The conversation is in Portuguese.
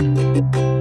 Música